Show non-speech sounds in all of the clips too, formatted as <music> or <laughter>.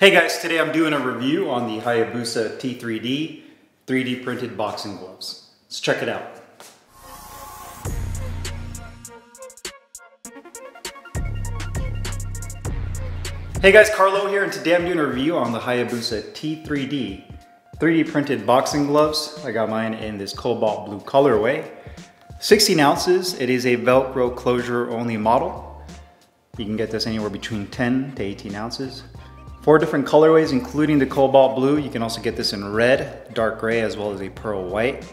Hey guys, today I'm doing a review on the Hayabusa T3D 3D printed boxing gloves. Let's check it out. Hey guys, Carlo here, and today I'm doing a review on the Hayabusa T3D 3D printed boxing gloves. I got mine in this cobalt blue colorway. 16 ounces, it is a Velcro closure only model. You can get this anywhere between 10 to 18 ounces. Four different colorways, including the cobalt blue. You can also get this in red, dark gray, as well as a pearl white.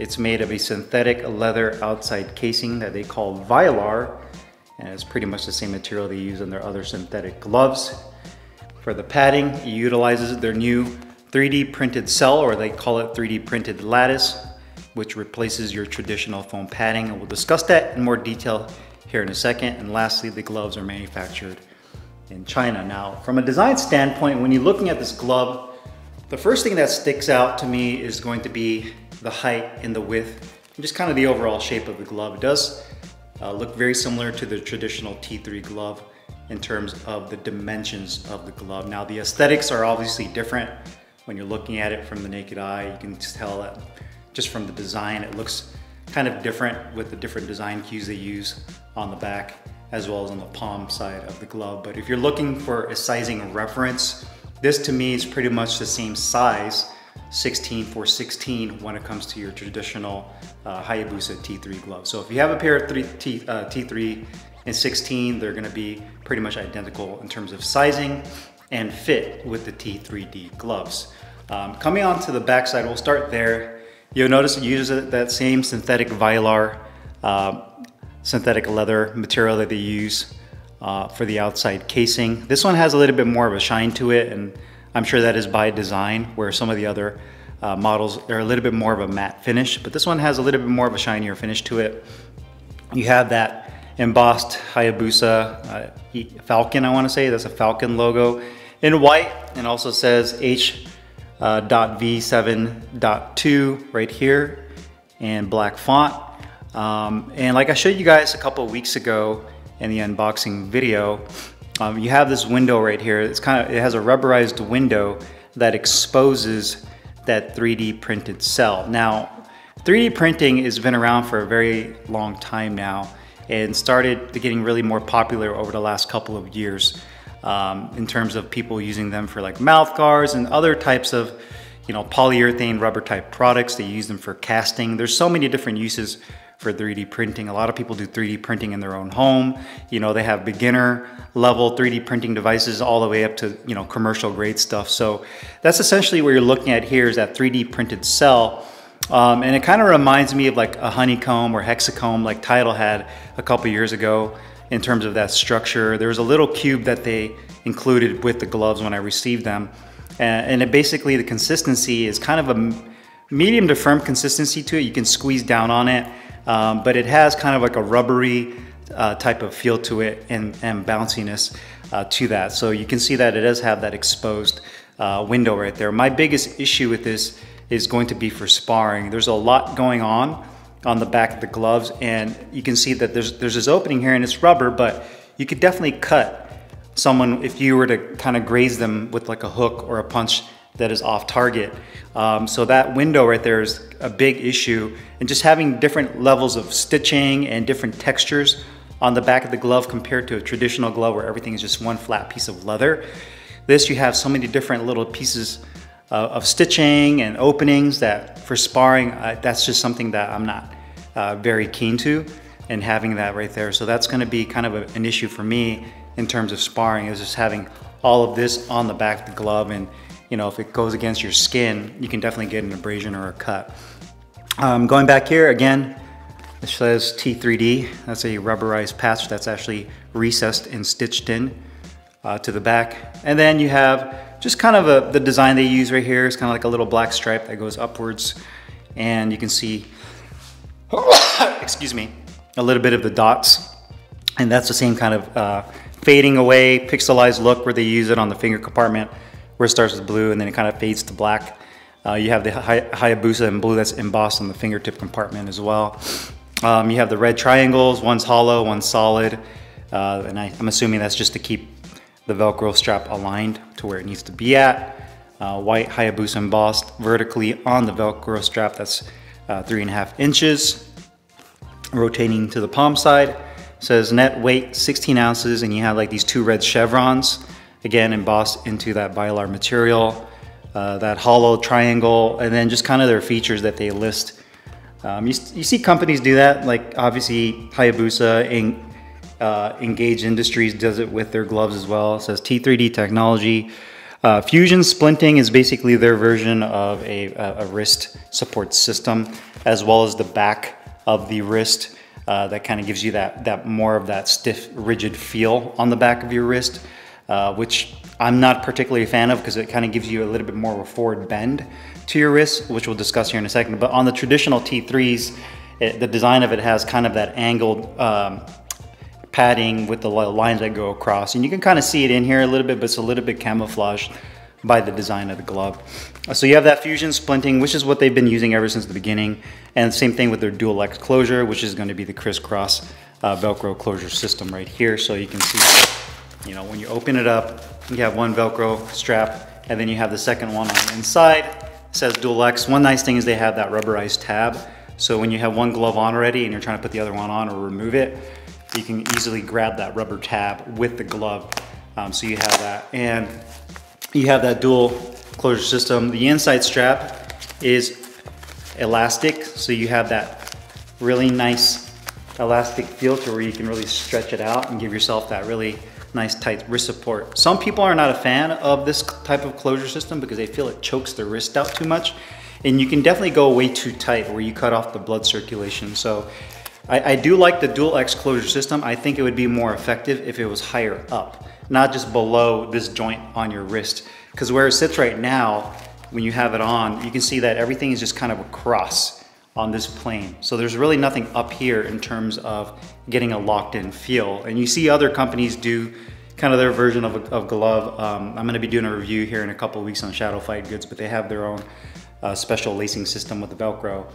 It's made of a synthetic leather outside casing that they call Vylar, and it's pretty much the same material they use in their other synthetic gloves. For the padding, it utilizes their new 3D printed cell, or they call it 3D printed lattice, which replaces your traditional foam padding. And we'll discuss that in more detail here in a second. And lastly, the gloves are manufactured in China. Now, from a design standpoint, when you're looking at this glove, the first thing that sticks out to me is going to be the height and the width, and just kind of the overall shape of the glove. It does uh, look very similar to the traditional T3 glove in terms of the dimensions of the glove. Now, the aesthetics are obviously different when you're looking at it from the naked eye. You can tell that just from the design, it looks kind of different with the different design cues they use on the back as well as on the palm side of the glove. But if you're looking for a sizing reference, this to me is pretty much the same size, 16 for 16 when it comes to your traditional uh, Hayabusa T3 glove. So if you have a pair of three, T, uh, T3 and 16, they're gonna be pretty much identical in terms of sizing and fit with the T3D gloves. Um, coming on to the back side, we'll start there. You'll notice it uses that same synthetic Vylar uh, synthetic leather material that they use uh, for the outside casing. This one has a little bit more of a shine to it and I'm sure that is by design where some of the other uh, models are a little bit more of a matte finish, but this one has a little bit more of a shinier finish to it. You have that embossed Hayabusa uh, Falcon, I wanna say, that's a Falcon logo in white and also says H.V7.2 uh, right here in black font. Um, and like I showed you guys a couple weeks ago in the unboxing video, um, you have this window right here. It's kind of, it has a rubberized window that exposes that 3D printed cell. Now, 3D printing has been around for a very long time now and started getting really more popular over the last couple of years um, in terms of people using them for like mouth guards and other types of you know, polyurethane rubber type products. They use them for casting. There's so many different uses for 3D printing. A lot of people do 3D printing in their own home. You know, they have beginner level 3D printing devices all the way up to, you know, commercial grade stuff. So that's essentially what you're looking at here is that 3D printed cell. Um, and it kind of reminds me of like a honeycomb or hexacomb like Title had a couple years ago in terms of that structure. There was a little cube that they included with the gloves when I received them. And, it basically, the consistency is kind of a medium to firm consistency to it. You can squeeze down on it um, but it has kind of like a rubbery uh, type of feel to it and, and bounciness uh, to that. So you can see that it does have that exposed uh, window right there. My biggest issue with this is going to be for sparring. There's a lot going on on the back of the gloves and you can see that there's, there's this opening here and it's rubber, but you could definitely cut someone if you were to kind of graze them with like a hook or a punch that is off target. Um, so that window right there is a big issue. And just having different levels of stitching and different textures on the back of the glove compared to a traditional glove where everything is just one flat piece of leather. This you have so many different little pieces uh, of stitching and openings that for sparring, uh, that's just something that I'm not uh, very keen to and having that right there. So that's gonna be kind of a, an issue for me in terms of sparring is just having all of this on the back of the glove and you know, if it goes against your skin, you can definitely get an abrasion or a cut. Um, going back here, again, it says T3D. That's a rubberized patch that's actually recessed and stitched in uh, to the back. And then you have just kind of a, the design they use right here is kind of like a little black stripe that goes upwards. And you can see, <coughs> excuse me, a little bit of the dots. And that's the same kind of uh, fading away, pixelized look where they use it on the finger compartment where it starts with blue and then it kind of fades to black. Uh, you have the Hayabusa in blue that's embossed on the fingertip compartment as well. Um, you have the red triangles, one's hollow, one's solid. Uh, and I, am assuming that's just to keep the Velcro strap aligned to where it needs to be at. Uh, white Hayabusa embossed vertically on the Velcro strap that's uh, three and a half inches. Rotating to the palm side, says net weight 16 ounces and you have like these two red chevrons, again embossed into that Vylar material. Uh, that hollow triangle, and then just kind of their features that they list. Um, you, you, see companies do that, like obviously Hayabusa, in, uh, Engage Industries does it with their gloves as well. It says T3D technology. Uh, Fusion splinting is basically their version of a, a, wrist support system, as well as the back of the wrist. Uh, that kind of gives you that, that more of that stiff, rigid feel on the back of your wrist, uh, which I'm not particularly a fan of because it kind of gives you a little bit more of a forward bend to your wrist, which we'll discuss here in a second. But on the traditional T3s, it, the design of it has kind of that angled um, padding with the lines that go across. And you can kind of see it in here a little bit, but it's a little bit camouflaged by the design of the glove. So you have that fusion splinting, which is what they've been using ever since the beginning. And same thing with their dual X closure, which is going to be the crisscross uh, Velcro closure system right here. So you can see, you know, when you open it up, you have one Velcro strap, and then you have the second one on the inside. It says Dual X. One nice thing is they have that rubberized tab. So when you have one glove on already and you're trying to put the other one on or remove it, you can easily grab that rubber tab with the glove. Um, so you have that. And you have that dual closure system. The inside strap is elastic. So you have that really nice elastic feel to where you can really stretch it out and give yourself that really nice tight wrist support. Some people are not a fan of this type of closure system because they feel it chokes the wrist out too much. And you can definitely go way too tight where you cut off the blood circulation. So I, I do like the dual X closure system. I think it would be more effective if it was higher up, not just below this joint on your wrist. Because where it sits right now, when you have it on, you can see that everything is just kind of across on this plane. So there's really nothing up here in terms of getting a locked in feel. And you see other companies do kind of their version of a of glove. Um, I'm gonna be doing a review here in a couple weeks on Shadow Fight Goods, but they have their own uh, special lacing system with the Velcro.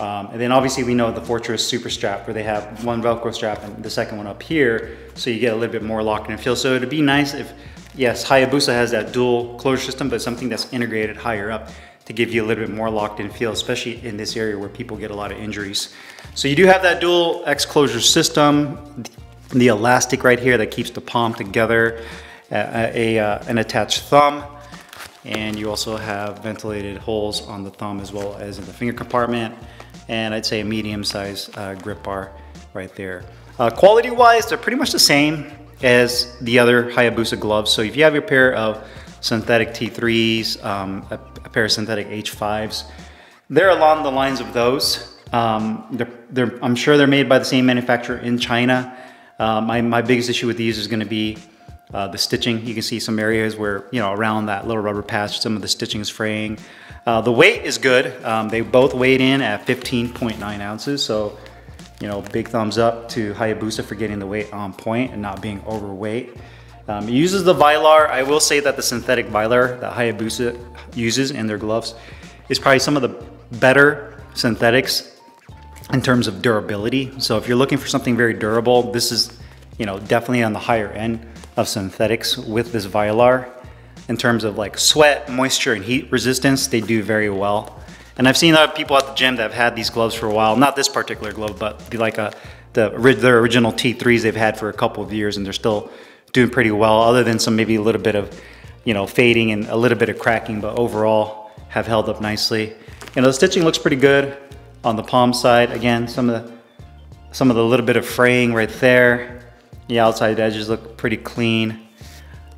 Um, and then obviously we know the Fortress Super Strap where they have one Velcro strap and the second one up here. So you get a little bit more locked in feel. So it'd be nice if, yes, Hayabusa has that dual closure system, but something that's integrated higher up to give you a little bit more locked in feel, especially in this area where people get a lot of injuries. So you do have that dual X closure system, the elastic right here that keeps the palm together, a, a uh, an attached thumb, and you also have ventilated holes on the thumb as well as in the finger compartment, and I'd say a medium size uh, grip bar right there. Uh, quality wise, they're pretty much the same as the other Hayabusa gloves. So if you have your pair of synthetic T3s, um, a, a, pair of synthetic H5s. They're along the lines of those. Um, they're, they're, I'm sure they're made by the same manufacturer in China. Uh, my, my biggest issue with these is going to be uh, the stitching. You can see some areas where, you know, around that little rubber patch, some of the stitching is fraying. Uh, the weight is good. Um, they both weighed in at 15.9 ounces. So, you know, big thumbs up to Hayabusa for getting the weight on point and not being overweight. Um, it uses the Vylar. I will say that the synthetic Vylar that Hayabusa uses in their gloves is probably some of the better synthetics in terms of durability. So if you're looking for something very durable, this is, you know, definitely on the higher end of synthetics with this Vylar. In terms of like sweat, moisture, and heat resistance, they do very well. And I've seen other people at the gym that have had these gloves for a while. Not this particular glove, but the, like a, the, their original T3s they've had for a couple of years and they're still doing pretty well, other than some maybe a little bit of, you know, fading and a little bit of cracking, but overall have held up nicely. You know, the stitching looks pretty good on the palm side. Again, some of the some of the little bit of fraying right there. The outside edges look pretty clean.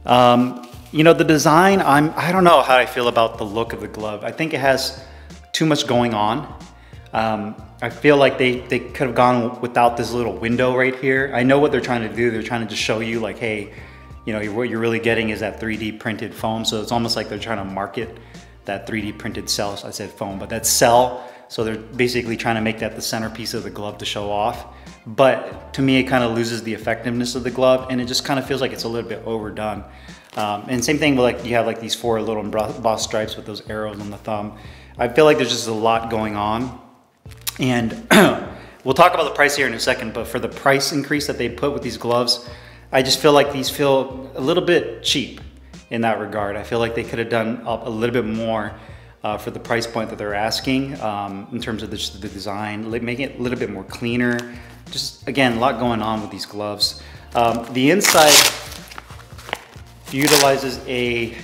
Um, you know, the design, I'm, I don't know how I feel about the look of the glove. I think it has too much going on. Um, I feel like they, they could have gone without this little window right here. I know what they're trying to do. They're trying to just show you like, hey, you know, what you're really getting is that 3D printed foam. So it's almost like they're trying to market that 3D printed cell. So I said foam, but that cell. So they're basically trying to make that the centerpiece of the glove to show off. But to me, it kind of loses the effectiveness of the glove and it just kind of feels like it's a little bit overdone. Um, and same thing with like, you have like these four little embossed stripes with those arrows on the thumb. I feel like there's just a lot going on and <clears throat> we'll talk about the price here in a second, but for the price increase that they put with these gloves, I just feel like these feel a little bit cheap in that regard. I feel like they could have done a, little bit more uh, for the price point that they're asking um, in terms of the, the, design, making it a little bit more cleaner. Just again, a lot going on with these gloves. Um, the inside utilizes a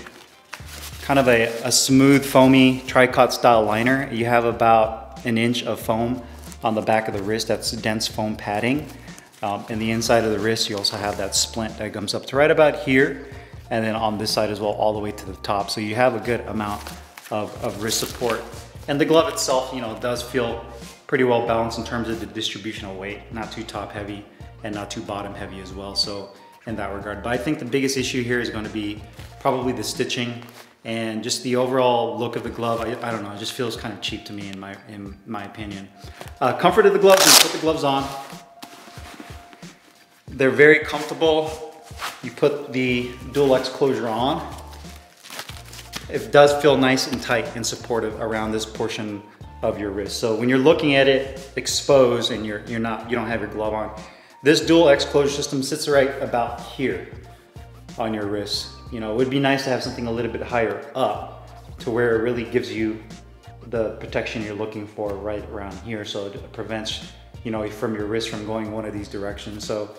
kind of a, a smooth foamy tricot style liner. You have about an inch of foam on the back of the wrist. That's dense foam padding. Um, and the inside of the wrist, you also have that splint that comes up to right about here. And then on this side as well, all the way to the top. So you have a good amount of, of wrist support. And the glove itself, you know, does feel pretty well balanced in terms of the distribution of weight. Not too top heavy and not too bottom heavy as well. So in that regard. But I think the biggest issue here is gonna be probably the stitching and just the overall look of the glove. I, I don't know, it just feels kind of cheap to me in my, in my opinion. Uh, comfort of the gloves, you put the gloves on. They're very comfortable. You put the dual X closure on. It does feel nice and tight and supportive around this portion of your wrist. So when you're looking at it exposed and you're, you're not, you don't have your glove on, this dual X closure system sits right about here on your wrist. You know, it would be nice to have something a little bit higher up to where it really gives you the protection you're looking for right around here. So it prevents, you know, from your wrist from going one of these directions. So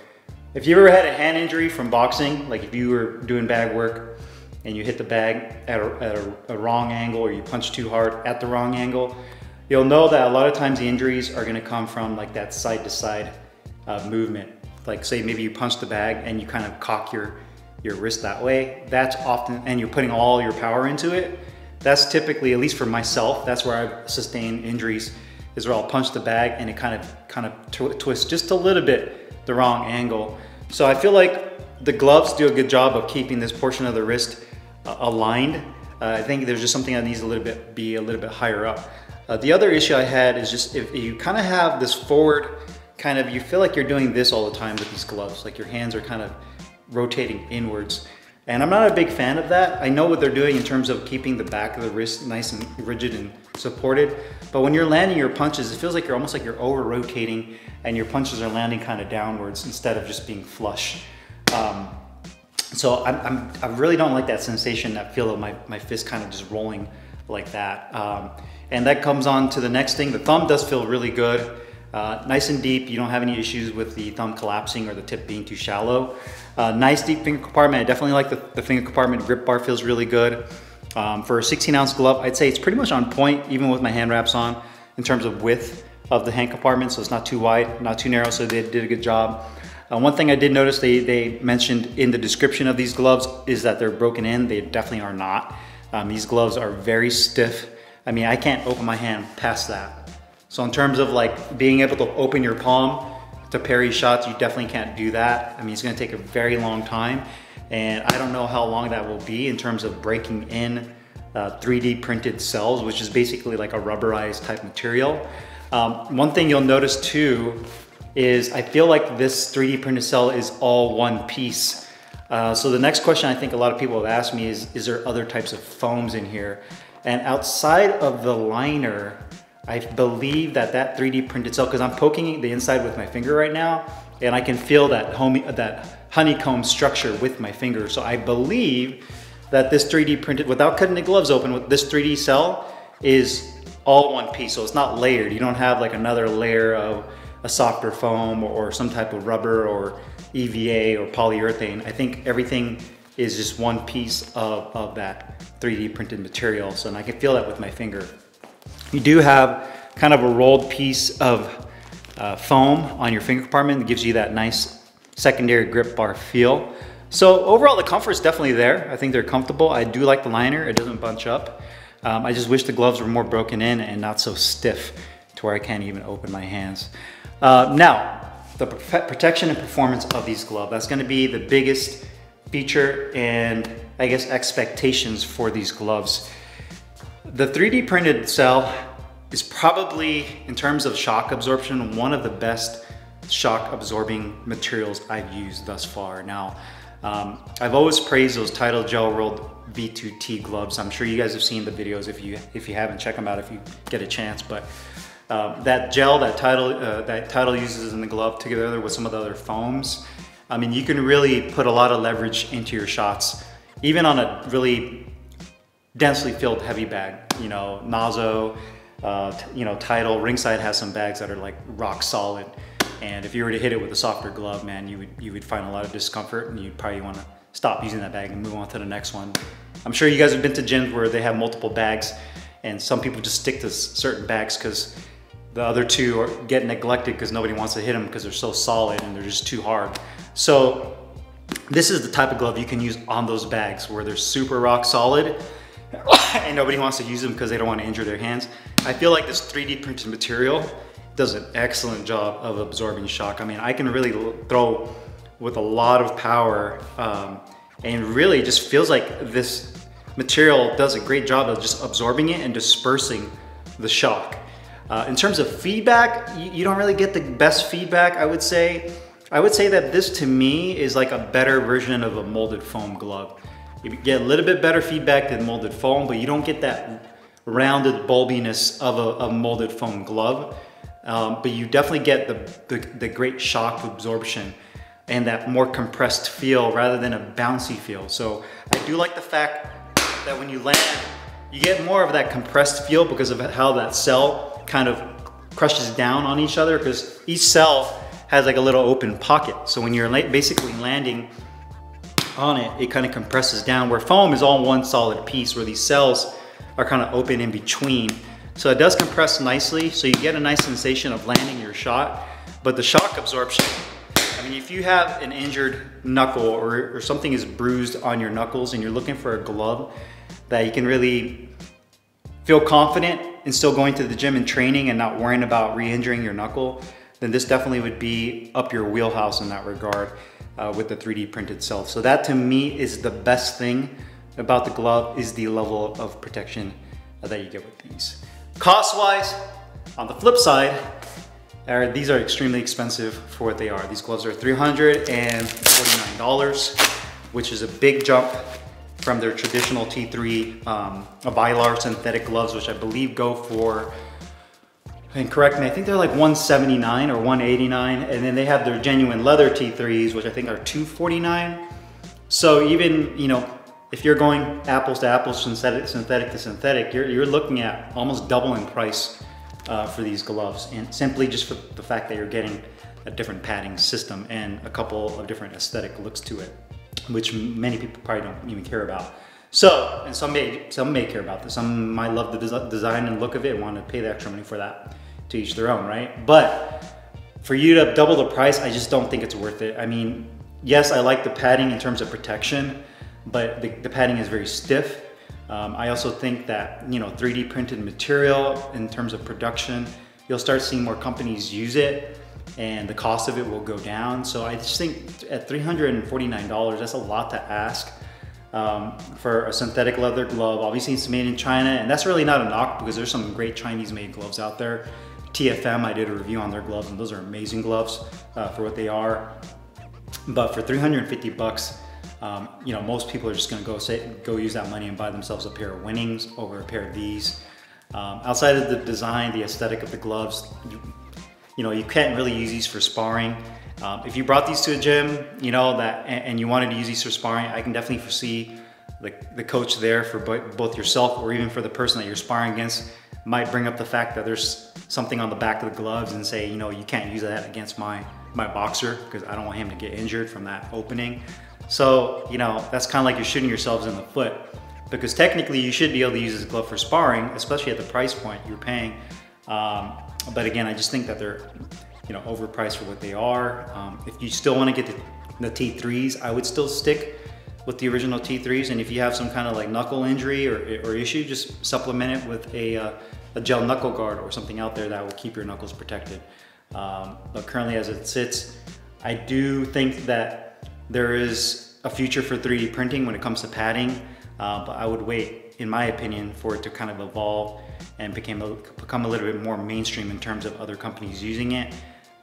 if you ever had a hand injury from boxing, like if you were doing bag work and you hit the bag at, a, at a, a wrong angle or you punch too hard at the wrong angle, you'll know that a lot of times the injuries are gonna come from like that side to side uh, movement. Like say maybe you punch the bag and you kind of cock your, your wrist that way. That's often, and you're putting all your power into it. That's typically, at least for myself, that's where I've sustained injuries is where I'll punch the bag and it kind of kind of tw twists just a little bit the wrong angle. So I feel like the gloves do a good job of keeping this portion of the wrist uh, aligned. Uh, I think there's just something that needs a little bit be a little bit higher up. Uh, the other issue I had is just if you kind of have this forward kind of, you feel like you're doing this all the time with these gloves, like your hands are kind of rotating inwards. And I'm not a big fan of that. I know what they're doing in terms of keeping the back of the wrist nice and rigid and supported. But when you're landing your punches, it feels like you're almost like you're over rotating and your punches are landing kind of downwards instead of just being flush. Um, so I'm, I'm, i really don't like that sensation, that feel of my, my fist kind of just rolling like that. Um, and that comes on to the next thing. The thumb does feel really good. Uh, nice and deep, you don't have any issues with the thumb collapsing or the tip being too shallow. Uh, nice deep finger compartment, I definitely like the, the finger compartment. Grip bar feels really good. Um, for a 16 ounce glove, I'd say it's pretty much on point, even with my hand wraps on, in terms of width of the hand compartment, so it's not too wide, not too narrow, so they did a good job. Uh, one thing I did notice they, they mentioned in the description of these gloves is that they're broken in. They definitely are not. Um, these gloves are very stiff. I mean, I can't open my hand past that. So in terms of like being able to open your palm to parry shots, you definitely can't do that. I mean, it's gonna take a very long time. And I don't know how long that will be in terms of breaking in uh, 3D printed cells, which is basically like a rubberized type material. Um, one thing you'll notice too is I feel like this 3D printed cell is all one piece. Uh, so the next question I think a lot of people have asked me is, is there other types of foams in here? And outside of the liner, I believe that that 3D printed cell, because I'm poking the inside with my finger right now, and I can feel that, that honeycomb structure with my finger. So I believe that this 3D printed, without cutting the gloves open, with this 3D cell is all one piece. So it's not layered. You don't have like another layer of a softer foam or some type of rubber or EVA or polyurethane. I think everything is just one piece of, of that 3D printed material. So and I can feel that with my finger. You do have kind of a rolled piece of uh, foam on your finger compartment that gives you that nice secondary grip bar feel. So overall, the comfort is definitely there. I think they're comfortable. I do like the liner. It doesn't bunch up. Um, I just wish the gloves were more broken in and not so stiff to where I can't even open my hands. Uh, now, the protection and performance of these gloves. That's gonna be the biggest feature and I guess expectations for these gloves. The 3D printed cell is probably, in terms of shock absorption, one of the best shock absorbing materials I've used thus far. Now, um, I've always praised those Title Gel World V2T gloves. I'm sure you guys have seen the videos. If you if you haven't, check them out if you get a chance. But uh, that gel that Title uh, that Title uses in the glove together with some of the other foams I mean, you can really put a lot of leverage into your shots, even on a really densely filled heavy bag. You know, Nazo, uh, you know, Title, Ringside has some bags that are like rock solid. And if you were to hit it with a softer glove, man, you would you would find a lot of discomfort, and you'd probably want to stop using that bag and move on to the next one. I'm sure you guys have been to gyms where they have multiple bags, and some people just stick to certain bags because the other two are, get neglected because nobody wants to hit them because they're so solid and they're just too hard. So this is the type of glove you can use on those bags where they're super rock solid <laughs> and nobody wants to use them because they don't want to injure their hands. I feel like this 3D printed material does an excellent job of absorbing shock. I mean, I can really throw with a lot of power um, and really just feels like this material does a great job of just absorbing it and dispersing the shock. Uh, in terms of feedback, you, you, don't really get the best feedback, I would say. I would say that this to me is like a better version of a molded foam glove. You get a little bit better feedback than molded foam, but you don't get that rounded bulbiness of a, a molded foam glove. Um, but you definitely get the, the, the great shock absorption and that more compressed feel rather than a bouncy feel. So I do like the fact that when you land, you get more of that compressed feel because of how that cell kind of crushes down on each other because each cell has like a little open pocket. So when you're basically landing on it, it kind of compresses down where foam is all one solid piece where these cells are kind of open in between. So it does compress nicely. So you get a nice sensation of landing your shot, but the shock absorption, I mean, if you have an injured knuckle or, or something is bruised on your knuckles and you're looking for a glove that you can really feel confident in still going to the gym and training and not worrying about re-injuring your knuckle, then this definitely would be up your wheelhouse in that regard uh, with the 3D print itself. So that to me is the best thing about the glove is the level of protection that you get with these. Cost-wise, on the flip side, are, these are extremely expensive for what they are. These gloves are $349, which is a big jump from their traditional T3 um, Vylar synthetic gloves, which I believe go for, and correct me, I think they're like 179 or 189. And then they have their genuine leather T3s, which I think are 249. So even, you know, if you're going apples to apples, synthetic, synthetic to synthetic, you're, you're looking at almost doubling price uh, for these gloves. And simply just for the fact that you're getting a different padding system and a couple of different aesthetic looks to it which many people probably don't even care about. So, and some may, some may care about this. Some might love the des design and look of it and want to pay the extra money for that. To each their own, right? But for you to double the price, I just don't think it's worth it. I mean, yes, I like the padding in terms of protection, but the, the padding is very stiff. Um, I also think that, you know, 3D printed material in terms of production, you'll start seeing more companies use it and the cost of it will go down. So I just think at $349, that's a lot to ask um, for a synthetic leather glove. Obviously it's made in China and that's really not a knock because there's some great Chinese made gloves out there. TFM, I did a review on their gloves and those are amazing gloves uh, for what they are. But for 350 bucks, um, you know, most people are just gonna go say, go use that money and buy themselves a pair of Winnings over a pair of these. Um, outside of the design, the aesthetic of the gloves, you know, you can't really use these for sparring. Um, if you brought these to a gym, you know, that and, and, you wanted to use these for sparring, I can definitely foresee the, the coach there for both yourself or even for the person that you're sparring against might bring up the fact that there's something on the back of the gloves and say, you know, you can't use that against my, my boxer because I don't want him to get injured from that opening. So, you know, that's kind of like you're shooting yourselves in the foot because technically you should be able to use this glove for sparring, especially at the price point you're paying. Um, but again, I just think that they're you know overpriced for what they are. Um, if you still want to get the, the T3s, I would still stick with the original T3s. And if you have some kind of like knuckle injury or, or issue, just supplement it with a, uh, a gel knuckle guard or something out there that will keep your knuckles protected. Um, but currently as it sits, I do think that there is a future for 3D printing when it comes to padding, uh, but I would wait, in my opinion, for it to kind of evolve and became a, become a little bit more mainstream in terms of other companies using it.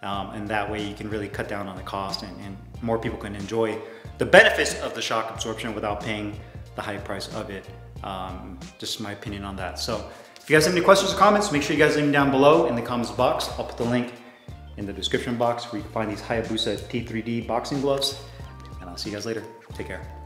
Um, and that way you can really cut down on the cost and, and, more people can enjoy the benefits of the shock absorption without paying the high price of it. Um, just my opinion on that. So if you guys have any questions or comments, make sure you guys leave them down below in the comments box. I'll put the link in the description box where you can find these Hayabusa T3D boxing gloves. And I'll see you guys later. Take care.